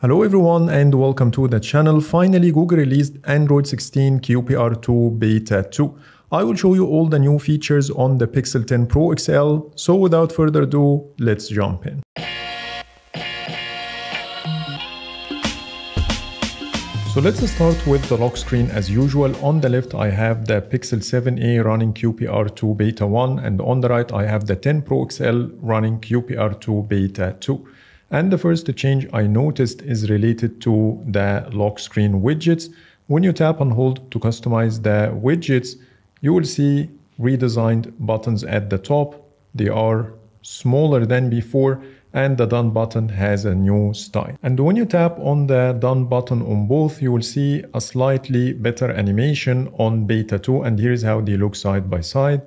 Hello everyone and welcome to the channel. Finally, Google released Android 16 QPR2 Beta 2. I will show you all the new features on the Pixel 10 Pro XL. So without further ado, let's jump in. So let's start with the lock screen as usual. On the left, I have the Pixel 7a running QPR2 Beta 1 and on the right, I have the 10 Pro XL running QPR2 Beta 2. And the first change I noticed is related to the lock screen widgets. When you tap and hold to customize the widgets, you will see redesigned buttons at the top. They are smaller than before and the done button has a new style. And when you tap on the done button on both, you will see a slightly better animation on beta 2 and here's how they look side by side.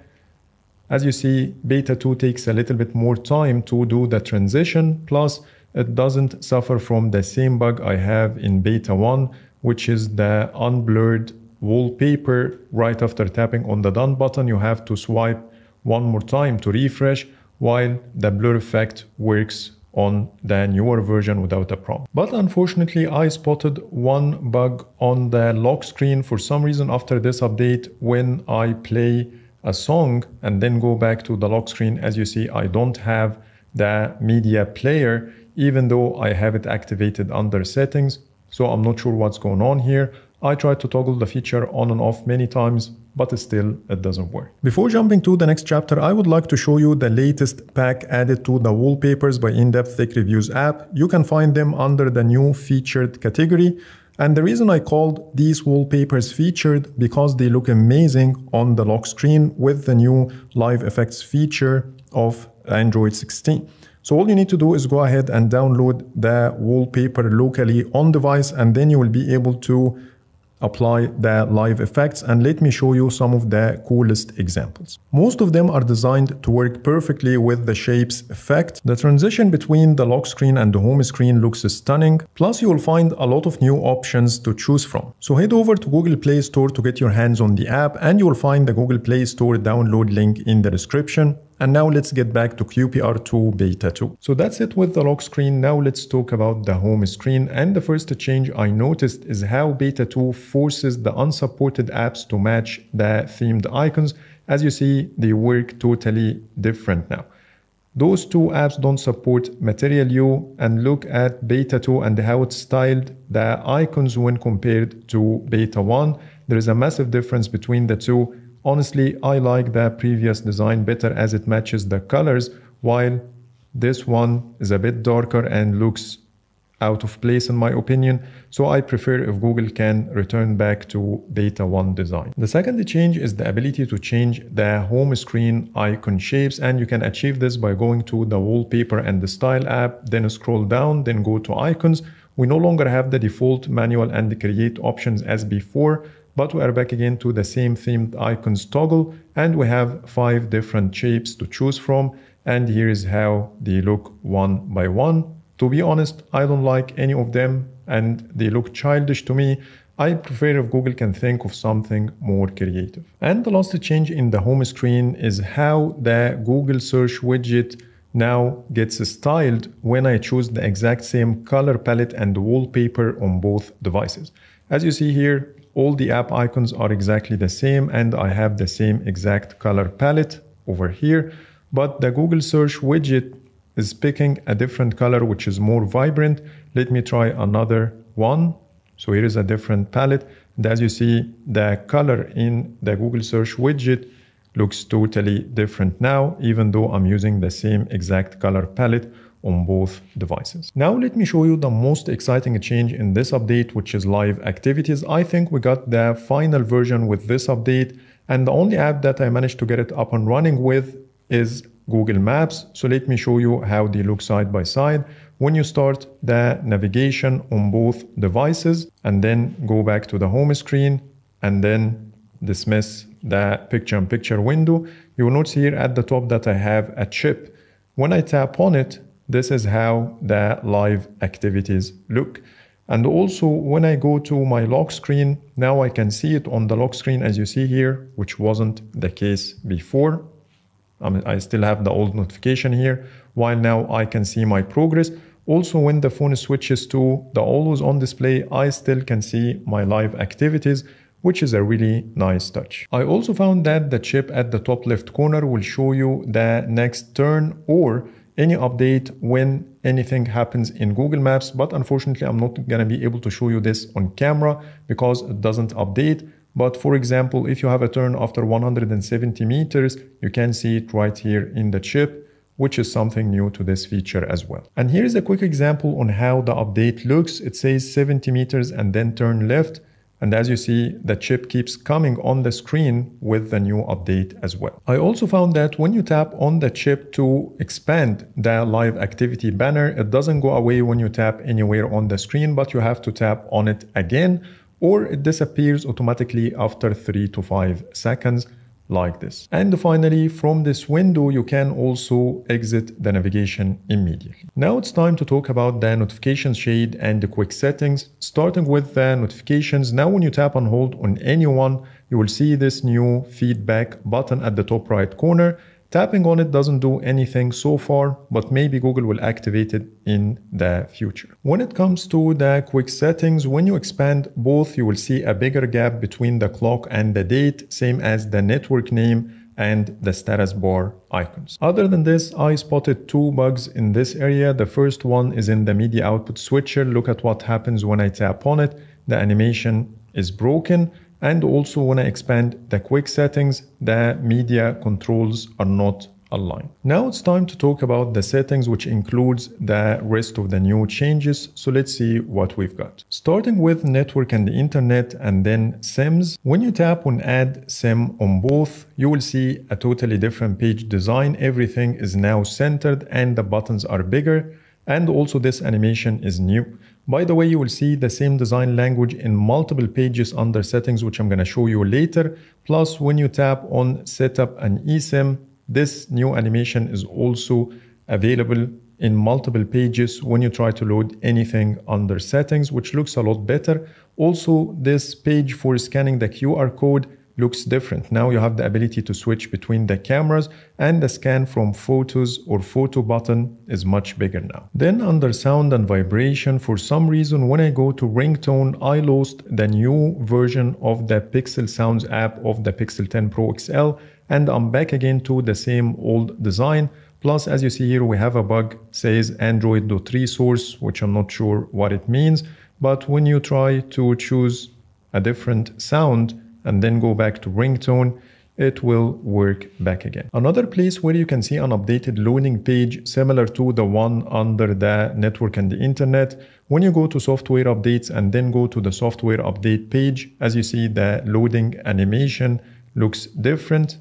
As you see, beta 2 takes a little bit more time to do the transition, plus it doesn't suffer from the same bug I have in beta 1, which is the unblurred wallpaper. Right after tapping on the done button, you have to swipe one more time to refresh, while the blur effect works on the newer version without a problem. But unfortunately, I spotted one bug on the lock screen for some reason after this update when I play a song and then go back to the lock screen, as you see, I don't have the media player, even though I have it activated under settings. So I'm not sure what's going on here. I tried to toggle the feature on and off many times, but still it doesn't work. Before jumping to the next chapter, I would like to show you the latest pack added to the wallpapers by In-Depth Tech Reviews app. You can find them under the new featured category. And the reason I called these wallpapers featured because they look amazing on the lock screen with the new live effects feature of Android 16. So all you need to do is go ahead and download the wallpaper locally on device and then you will be able to apply the live effects and let me show you some of the coolest examples. Most of them are designed to work perfectly with the shapes effect. The transition between the lock screen and the home screen looks stunning, plus you will find a lot of new options to choose from. So head over to Google Play Store to get your hands on the app and you will find the Google Play Store download link in the description. And now let's get back to QPR2 Beta 2. So that's it with the lock screen. Now let's talk about the home screen. And the first change I noticed is how Beta 2 forces the unsupported apps to match the themed icons. As you see, they work totally different now. Those two apps don't support Material You and look at Beta 2 and how it's styled the icons when compared to Beta 1. There is a massive difference between the two Honestly, I like the previous design better as it matches the colors, while this one is a bit darker and looks out of place in my opinion. So I prefer if Google can return back to beta 1 design. The second change is the ability to change the home screen icon shapes and you can achieve this by going to the wallpaper and the style app, then scroll down, then go to icons. We no longer have the default manual and the create options as before but we are back again to the same themed icons toggle and we have five different shapes to choose from and here is how they look one by one. To be honest, I don't like any of them and they look childish to me. I prefer if Google can think of something more creative. And the last change in the home screen is how the Google search widget now gets styled when I choose the exact same color palette and wallpaper on both devices. As you see here, all the app icons are exactly the same and I have the same exact color palette over here. But the Google search widget is picking a different color which is more vibrant. Let me try another one. So here is a different palette. And as you see, the color in the Google search widget looks totally different now, even though I'm using the same exact color palette on both devices. Now let me show you the most exciting change in this update, which is live activities. I think we got the final version with this update and the only app that I managed to get it up and running with is Google Maps. So let me show you how they look side by side. When you start the navigation on both devices and then go back to the home screen and then dismiss the picture in picture window, you will notice here at the top that I have a chip. When I tap on it, this is how the live activities look. And also when I go to my lock screen, now I can see it on the lock screen as you see here, which wasn't the case before. I, mean, I still have the old notification here, while now I can see my progress. Also, when the phone switches to the always on display, I still can see my live activities, which is a really nice touch. I also found that the chip at the top left corner will show you the next turn or any update when anything happens in Google Maps, but unfortunately I'm not gonna be able to show you this on camera because it doesn't update. But for example, if you have a turn after 170 meters, you can see it right here in the chip, which is something new to this feature as well. And here's a quick example on how the update looks. It says 70 meters and then turn left. And as you see, the chip keeps coming on the screen with the new update as well. I also found that when you tap on the chip to expand the live activity banner, it doesn't go away when you tap anywhere on the screen, but you have to tap on it again, or it disappears automatically after three to five seconds like this. And finally, from this window, you can also exit the navigation immediately. Now it's time to talk about the notifications shade and the quick settings. Starting with the notifications, now when you tap and hold on any one, you will see this new feedback button at the top right corner Tapping on it doesn't do anything so far, but maybe Google will activate it in the future. When it comes to the quick settings, when you expand both, you will see a bigger gap between the clock and the date, same as the network name and the status bar icons. Other than this, I spotted two bugs in this area. The first one is in the media output switcher. Look at what happens when I tap on it. The animation is broken and also I expand the quick settings, the media controls are not aligned. Now it's time to talk about the settings, which includes the rest of the new changes. So let's see what we've got. Starting with network and the internet and then SIMs. When you tap on add SIM on both, you will see a totally different page design. Everything is now centered and the buttons are bigger. And also this animation is new. By the way, you will see the same design language in multiple pages under settings, which I'm going to show you later. Plus, when you tap on setup and eSIM, this new animation is also available in multiple pages when you try to load anything under settings, which looks a lot better. Also, this page for scanning the QR code looks different. Now you have the ability to switch between the cameras and the scan from photos or photo button is much bigger now. Then under sound and vibration, for some reason, when I go to ringtone, I lost the new version of the Pixel Sounds app of the Pixel 10 Pro XL and I'm back again to the same old design. Plus, as you see here, we have a bug says Android.resource, which I'm not sure what it means. But when you try to choose a different sound, and then go back to ringtone, it will work back again. Another place where you can see an updated loading page similar to the one under the network and the internet. When you go to software updates and then go to the software update page, as you see the loading animation looks different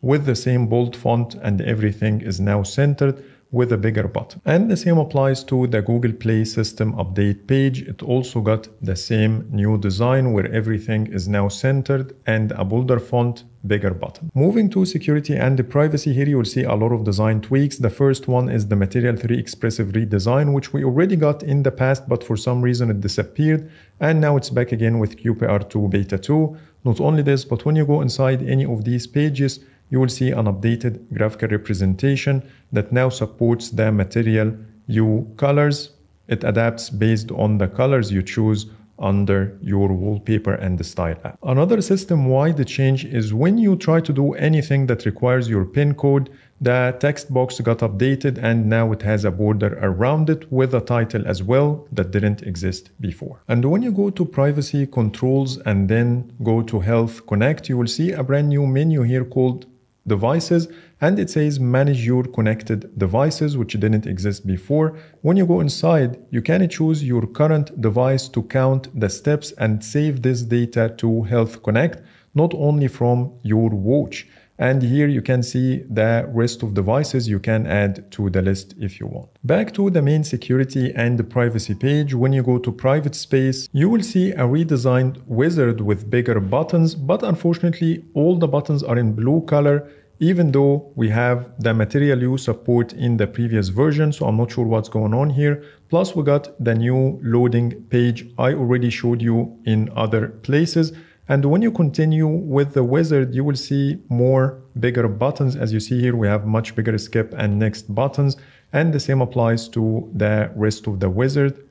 with the same bold font and everything is now centered with a bigger button. And the same applies to the Google Play System Update page. It also got the same new design where everything is now centered and a bolder font, bigger button. Moving to security and the privacy here, you will see a lot of design tweaks. The first one is the Material 3 Expressive redesign, which we already got in the past, but for some reason it disappeared. And now it's back again with QPR2 Beta 2. Not only this, but when you go inside any of these pages, you will see an updated graphical representation that now supports the Material You colors. It adapts based on the colors you choose under your wallpaper and the style app. Another system-wide change is when you try to do anything that requires your PIN code, the text box got updated and now it has a border around it with a title as well that didn't exist before. And when you go to privacy controls and then go to health connect, you will see a brand new menu here called devices and it says manage your connected devices which didn't exist before. When you go inside you can choose your current device to count the steps and save this data to health connect not only from your watch and here you can see the rest of devices you can add to the list if you want. Back to the main security and the privacy page, when you go to private space, you will see a redesigned wizard with bigger buttons, but unfortunately all the buttons are in blue color even though we have the Material You support in the previous version, so I'm not sure what's going on here. Plus we got the new loading page I already showed you in other places. And when you continue with the wizard, you will see more bigger buttons. As you see here, we have much bigger skip and next buttons. And the same applies to the rest of the wizard.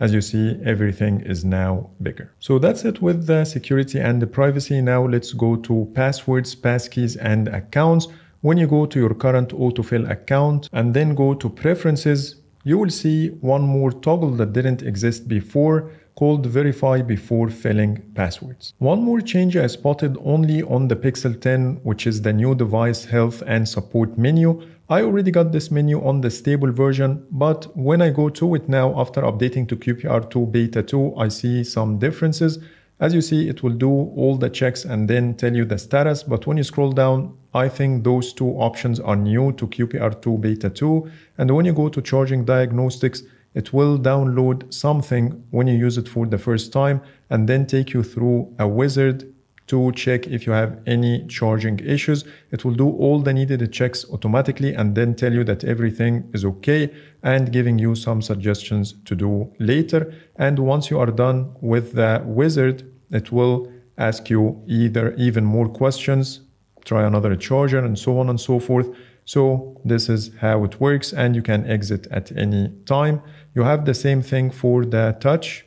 As you see, everything is now bigger. So that's it with the security and the privacy. Now let's go to passwords, passkeys, and accounts. When you go to your current autofill account and then go to preferences, you will see one more toggle that didn't exist before called verify before filling passwords. One more change I spotted only on the Pixel 10, which is the new device health and support menu. I already got this menu on the stable version, but when I go to it now after updating to QPR2 Beta 2, I see some differences. As you see, it will do all the checks and then tell you the status, but when you scroll down, I think those two options are new to QPR2 Beta 2. And when you go to charging diagnostics, it will download something when you use it for the first time and then take you through a wizard to check if you have any charging issues. It will do all the needed checks automatically and then tell you that everything is okay and giving you some suggestions to do later. And once you are done with the wizard, it will ask you either even more questions, try another charger and so on and so forth. So this is how it works and you can exit at any time. You have the same thing for the touch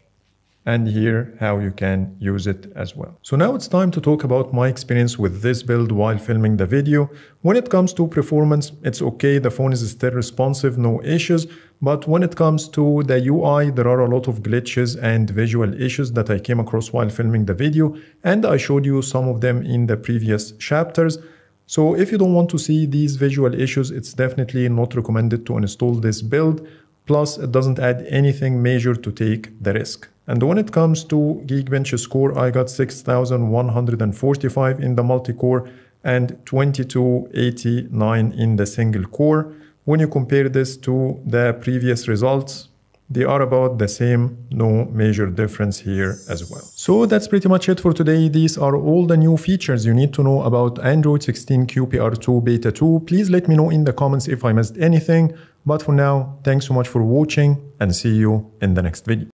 and here how you can use it as well. So now it's time to talk about my experience with this build while filming the video. When it comes to performance, it's okay, the phone is still responsive, no issues, but when it comes to the UI, there are a lot of glitches and visual issues that I came across while filming the video, and I showed you some of them in the previous chapters. So if you don't want to see these visual issues, it's definitely not recommended to install this build. Plus, it doesn't add anything major to take the risk. And when it comes to Geekbench score, I got 6,145 in the multi-core and 2289 in the single core. When you compare this to the previous results, they are about the same, no major difference here as well. So that's pretty much it for today. These are all the new features you need to know about Android 16 QPR2 Beta 2. Please let me know in the comments if I missed anything. But for now, thanks so much for watching and see you in the next video.